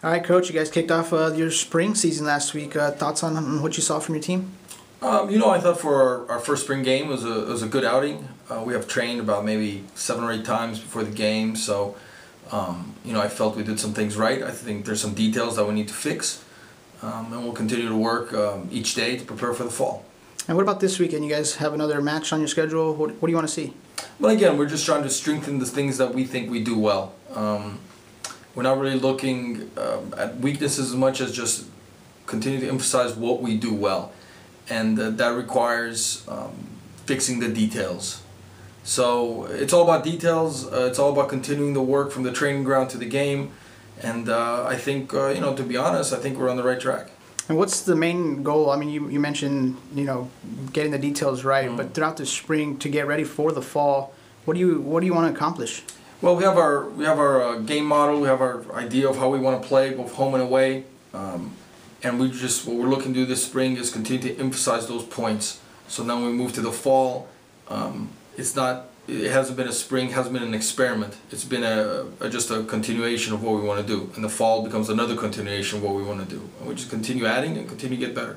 All right, coach. You guys kicked off uh, your spring season last week. Uh, thoughts on, what you saw from your team? Um, you know, I thought for our, our, first spring game was a was a good outing. Uh, we have trained about maybe seven or eight times before the game, so um, you know I felt we did some things right. I think there's some details that we need to fix, um, and we'll continue to work um, each day to prepare for the fall. And what about this weekend? You guys have another match on your schedule. What, what do you want to see? Well, again, we're just trying to strengthen the things that we think we do well. We're not really looking um, at weaknesses as much as just continue to emphasize what we do well, and uh, that requires um, fixing the details. So it's all about details. Uh, it's all about continuing the work from the training ground to the game, and uh, I think uh, you know to be honest, I think we're on the right track. And what's the main goal? I mean, you, you mentioned you know getting the details right, mm-hmm. but throughout the spring to get ready for the fall, what do you what do you want to accomplish? Well, we have our we have our uh, game model. We have our idea of how we want to play, both home and away, um, and we just what we're looking to do this spring is continue to emphasize those points. So now we move to the fall, um, it's not it hasn't been a spring, hasn't been an experiment. It's been a, a, just a continuation of what we want to do. And the fall becomes another continuation of what we want to do. And we just continue adding and continue to get better.